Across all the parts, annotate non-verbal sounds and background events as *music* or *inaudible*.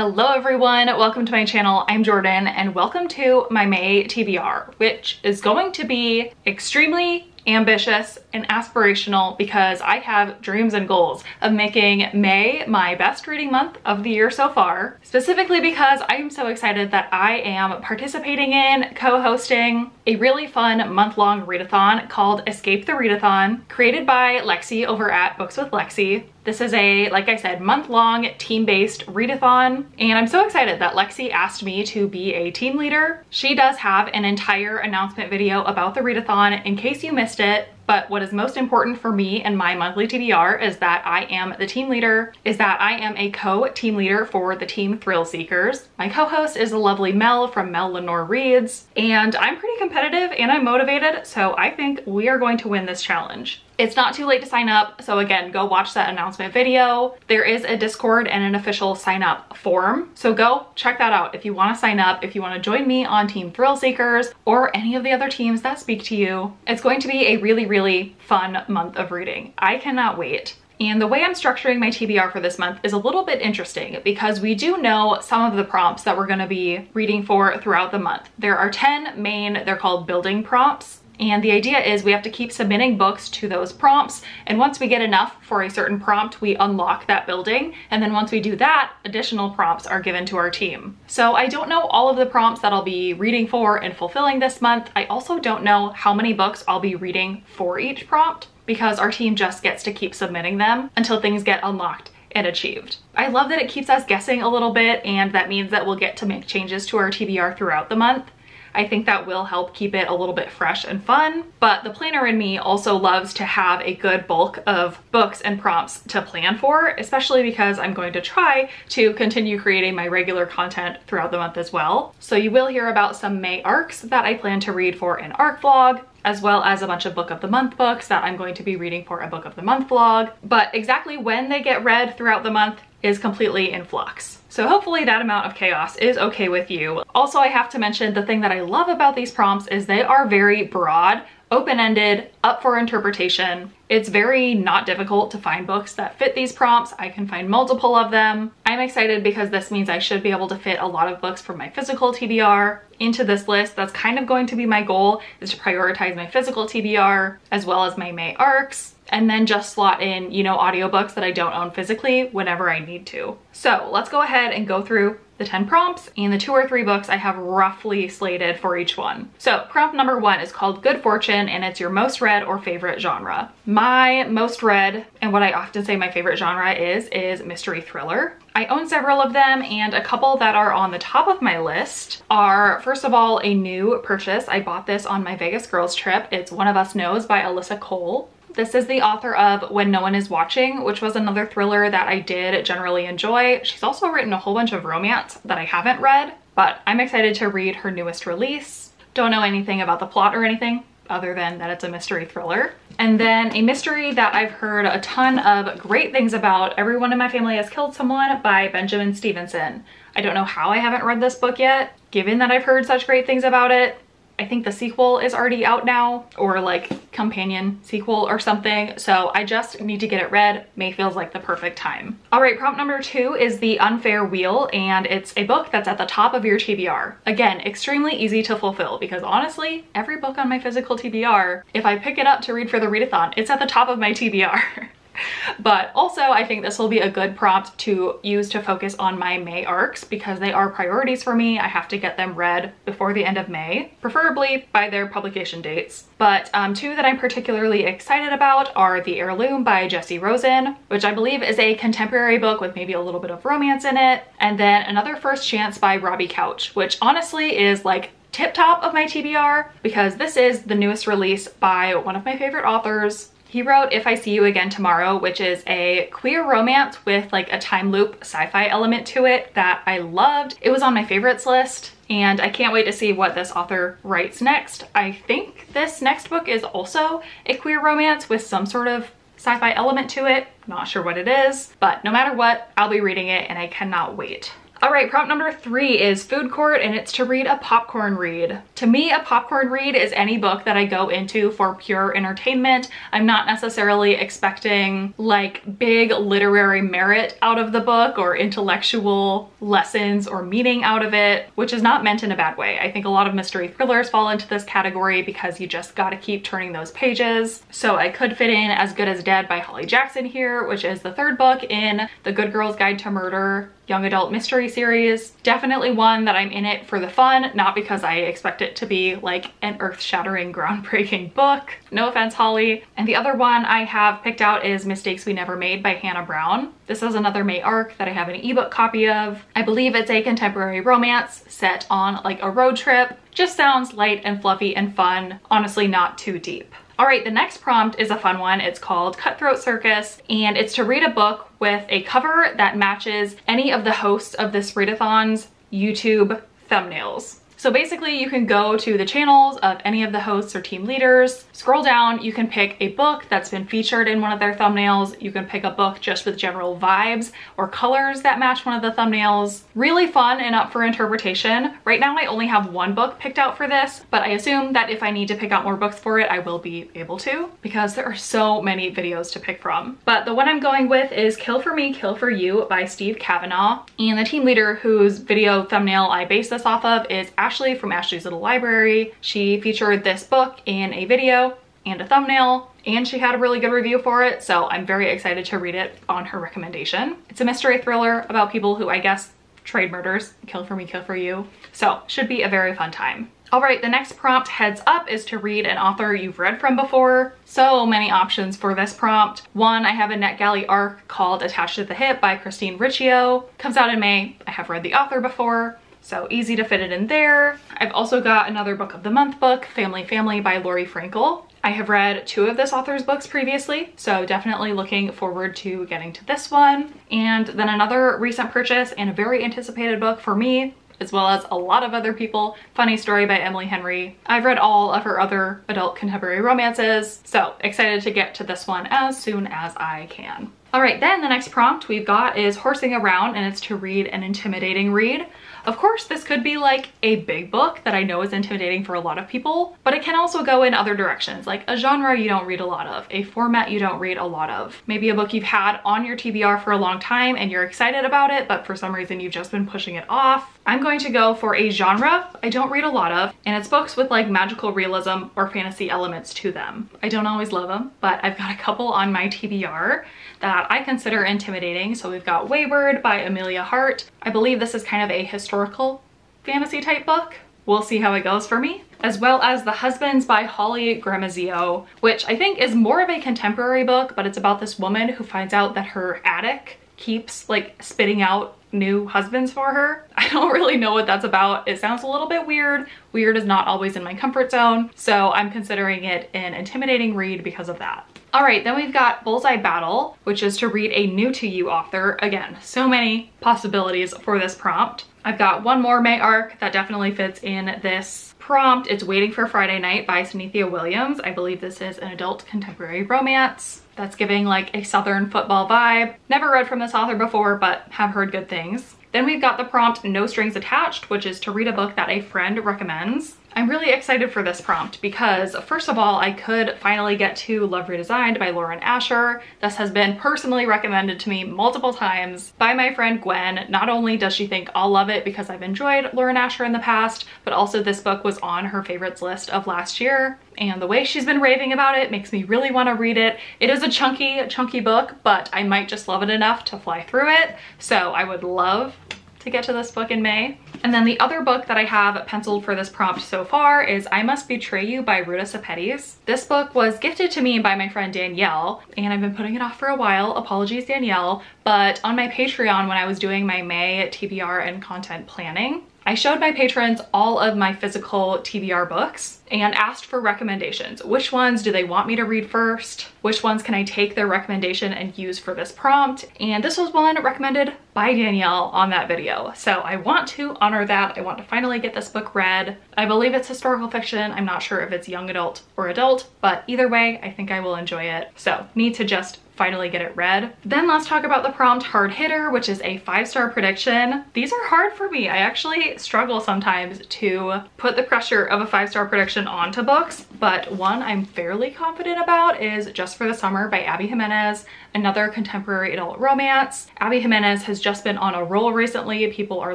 Hello everyone, welcome to my channel. I'm Jordyn and welcome to my May TBR, which is going to be extremely ambitious and aspirational because I have dreams and goals of making May my best reading month of the year so far, specifically because I am so excited that I am participating in, co-hosting a really fun month-long readathon called Escape the Readathon, created by Lexie over at Books with Lexie. This is a, like I said, month-long team-based readathon, and I'm so excited that Lexie asked me to be a team leader. She does have an entire announcement video about the readathon in case you missed it, but what is most important for me and my monthly TBR is that I am the team leader, is that I am a co-team leader for the team Thrill Seekers. My co-host is the lovely Mel from Mel Lenore Reads, and I'm pretty competitive and I'm motivated, so I think we are going to win this challenge. It's not too late to sign up, so again, go watch that announcement video. There is a Discord and an official sign up form, so go check that out if you wanna sign up, if you wanna join me on Team Thrill Seekers or any of the other teams that speak to you. It's going to be a really, really fun month of reading. I cannot wait. And the way I'm structuring my TBR for this month is a little bit interesting because we do know some of the prompts that we're gonna be reading for throughout the month. There are 10 main, they're called building prompts. And the idea is we have to keep submitting books to those prompts. And once we get enough for a certain prompt, we unlock that building. And then once we do that, additional prompts are given to our team. So I don't know all of the prompts that I'll be reading for and fulfilling this month. I also don't know how many books I'll be reading for each prompt because our team just gets to keep submitting them until things get unlocked and achieved. I love that it keeps us guessing a little bit and that means that we'll get to make changes to our TBR throughout the month. I think that will help keep it a little bit fresh and fun. But the planner in me also loves to have a good bulk of books and prompts to plan for, especially because I'm going to try to continue creating my regular content throughout the month as well. So you will hear about some May arcs that I plan to read for an arc vlog, as well as a bunch of book of the month books that I'm going to be reading for a book of the month vlog. But exactly when they get read throughout the month is completely in flux. So hopefully that amount of chaos is okay with you. Also, I have to mention the thing that I love about these prompts is they are very broad, open-ended, up for interpretation. It's very not difficult to find books that fit these prompts. I can find multiple of them. I'm excited because this means I should be able to fit a lot of books from my physical TBR into this list. That's kind of going to be my goal is to prioritize my physical TBR as well as my May arcs and then just slot in, you know, audiobooks that I don't own physically whenever I need to. So let's go ahead and go through the 10 prompts and the two or three books I have roughly slated for each one. So prompt number one is called Good Fortune and it's your most read or favorite genre. My most read and what I often say my favorite genre is, is mystery thriller. I own several of them and a couple that are on the top of my list are first of all a new purchase. I bought this on my Vegas girls trip. It's One of Us Knows by Alyssa Cole. This is the author of When No One Is Watching, which was another thriller that I did generally enjoy. She's also written a whole bunch of romance that I haven't read, but I'm excited to read her newest release. Don't know anything about the plot or anything other than that it's a mystery thriller. And then a mystery that I've heard a ton of great things about, Everyone in My Family Has Killed Someone by Benjamin Stevenson. I don't know how I haven't read this book yet, given that I've heard such great things about it. I think the sequel is already out now or like companion sequel or something. So I just need to get it read. May feels like the perfect time. All right, prompt number two is The Unfair Wheel and it's a book that's at the top of your TBR. Again, extremely easy to fulfill because honestly, every book on my physical TBR, if I pick it up to read for the readathon, it's at the top of my TBR. *laughs* *laughs* but also I think this will be a good prompt to use to focus on my May arcs because they are priorities for me. I have to get them read before the end of May, preferably by their publication dates. But um, two that I'm particularly excited about are The Heirloom by Jessie Rosen, which I believe is a contemporary book with maybe a little bit of romance in it. And then Another First Chance by Robbie Couch, which honestly is like tip top of my TBR because this is the newest release by one of my favorite authors, he wrote If I See You Again Tomorrow, which is a queer romance with like a time loop sci-fi element to it that I loved. It was on my favorites list and I can't wait to see what this author writes next. I think this next book is also a queer romance with some sort of sci-fi element to it. Not sure what it is, but no matter what, I'll be reading it and I cannot wait. All right, prompt number three is food court and it's to read a popcorn read. To me, a popcorn read is any book that I go into for pure entertainment. I'm not necessarily expecting like big literary merit out of the book or intellectual lessons or meaning out of it, which is not meant in a bad way. I think a lot of mystery thrillers fall into this category because you just gotta keep turning those pages. So I could fit in As Good as Dead by Holly Jackson here, which is the third book in the Good Girl's Guide to Murder young adult mystery series. Definitely one that I'm in it for the fun, not because I expect it to be like an earth-shattering, *laughs* groundbreaking book. No offense, Holly. And the other one I have picked out is Mistakes We Never Made by Hannah Brown. This is another May arc that I have an ebook copy of. I believe it's a contemporary romance set on like a road trip. Just sounds light and fluffy and fun. Honestly, not too deep. All right, the next prompt is a fun one. It's called Cutthroat Circus, and it's to read a book with a cover that matches any of the hosts of this readathon's YouTube thumbnails. So basically you can go to the channels of any of the hosts or team leaders, scroll down, you can pick a book that's been featured in one of their thumbnails. You can pick a book just with general vibes or colors that match one of the thumbnails. Really fun and up for interpretation. Right now I only have one book picked out for this, but I assume that if I need to pick out more books for it, I will be able to because there are so many videos to pick from. But the one I'm going with is Kill for Me, Kill for You by Steve Cavanagh. And the team leader whose video thumbnail I base this off of is from Ashley's Little Library. She featured this book in a video and a thumbnail and she had a really good review for it so I'm very excited to read it on her recommendation. It's a mystery thriller about people who I guess trade murders, kill for me, kill for you. So should be a very fun time. All right, the next prompt heads up is to read an author you've read from before. So many options for this prompt. One, I have a NetGalley arc called Attached at the Hip by Christine Riccio. Comes out in May. I have read the author before. So easy to fit it in there. I've also got another book of the month book, Family Family by Laurie Frankel. I have read two of this author's books previously, so definitely looking forward to getting to this one. And then another recent purchase and a very anticipated book for me, as well as a lot of other people, Funny Story by Emily Henry. I've read all of her other adult contemporary romances, so excited to get to this one as soon as I can. All right, then the next prompt we've got is horsing around and it's to read an intimidating read. Of course, this could be like a big book that I know is intimidating for a lot of people, but it can also go in other directions, like a genre you don't read a lot of, a format you don't read a lot of, maybe a book you've had on your TBR for a long time and you're excited about it, but for some reason you've just been pushing it off. I'm going to go for a genre I don't read a lot of, and it's books with like magical realism or fantasy elements to them. I don't always love them, but I've got a couple on my TBR that I consider intimidating. So we've got Weyward by Emilia Hart. I believe this is kind of a historical fantasy type book. We'll see how it goes for me. As well as The Husbands by Holly Gramazio, which I think is more of a contemporary book, but it's about this woman who finds out that her attic keeps like spitting out new husbands for her. *laughs* I don't really know what that's about. It sounds a little bit weird. Weird is not always in my comfort zone, so I'm considering it an intimidating read because of that. All right, then we've got Bullseye Battle, which is to read a new to you author. Again, so many possibilities for this prompt. I've got one more May arc that definitely fits in this prompt. It's Waiting for Friday Night by Synithia Williams. I believe this is an adult contemporary romance that's giving like a Southern football vibe. Never read from this author before, but have heard good things. Then we've got the prompt No Strings Attached, which is to read a book that a friend recommends. I'm really excited for this prompt because first of all, I could finally get to Love Redesigned by Lauren Asher. This has been personally recommended to me multiple times by my friend Gwen. Not only does she think I'll love it because I've enjoyed Lauren Asher in the past, but also this book was on her favorites list of last year. And the way she's been raving about it makes me really want to read it. It is a chunky, chunky book, but I might just love it enough to fly through it. So I would love to get to this book in May. And then the other book that I have penciled for this prompt so far is I Must Betray You by Ruta Sepetys. This book was gifted to me by my friend Danielle, and I've been putting it off for a while. Apologies, Danielle. But on my Patreon, when I was doing my May TBR and content planning, I showed my patrons all of my physical TBR books and asked for recommendations. Which ones do they want me to read first? Which ones can I take their recommendation and use for this prompt? And this was one recommended by Danielle on that video. So I want to honor that. I want to finally get this book read. I believe it's historical fiction. I'm not sure if it's young adult or adult, but either way, I think I will enjoy it. So need to just finally get it read. Then let's talk about the prompt hard hitter, which is a five-star prediction. These are hard for me. I actually struggle sometimes to put the pressure of a five-star prediction onto books, but one I'm fairly confident about is Just for the Summer by Abby Jimenez another contemporary adult romance. Abby Jimenez has just been on a roll recently. People are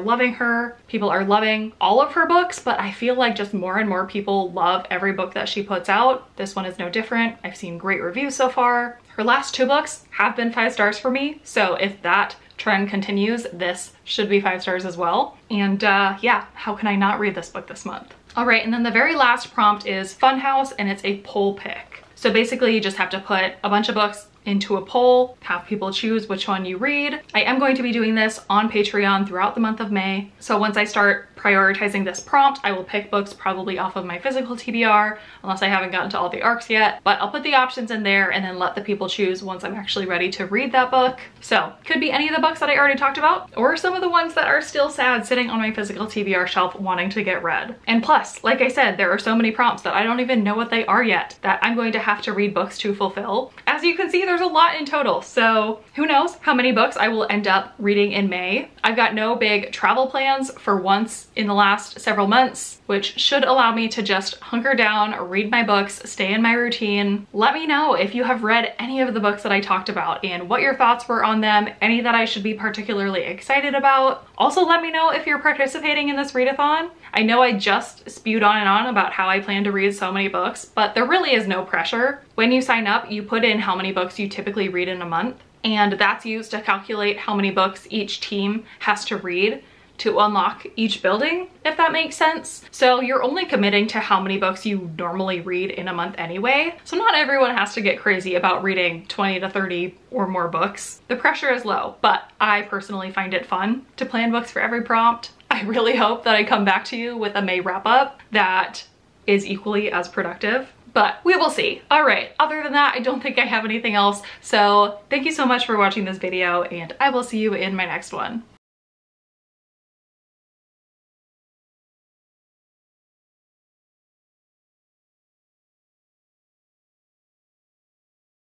loving her. People are loving all of her books, but I feel like just more and more people love every book that she puts out. This one is no different. I've seen great reviews so far. Her last two books have been five stars for me, so if that trend continues, this should be five stars as well. And uh, yeah, how can I not read this book this month? All right, and then the very last prompt is Funhouse, and it's a poll pick. So basically you just have to put a bunch of books into a poll, have people choose which one you read. I am going to be doing this on Patreon throughout the month of May. So once I start prioritizing this prompt, I will pick books probably off of my physical TBR, unless I haven't gotten to all the arcs yet. But I'll put the options in there and then let the people choose once I'm actually ready to read that book. So could be any of the books that I already talked about, or some of the ones that are still sad sitting on my physical TBR shelf wanting to get read. And plus, like I said, there are so many prompts that I don't even know what they are yet that I'm going to have to read books to fulfill. As you can see, there's a lot in total. So who knows how many books I will end up reading in May. I've got no big travel plans for once in the last several months, which should allow me to just hunker down, read my books, stay in my routine. Let me know if you have read any of the books that I talked about and what your thoughts were on them, any that I should be particularly excited about. Also let me know if you're participating in this readathon. I know I just spewed on and on about how I plan to read so many books, but there really is no pressure. When you sign up, you put in how many books you typically read in a month, and that's used to calculate how many books each team has to read to unlock each building, if that makes sense. So you're only committing to how many books you normally read in a month anyway. So not everyone has to get crazy about reading 20 to 30 or more books. The pressure is low, but I personally find it fun to plan books for every prompt. I really hope that I come back to you with a May wrap up that is equally as productive but we will see. All right, other than that, I don't think I have anything else. So thank you so much for watching this video and I will see you in my next one.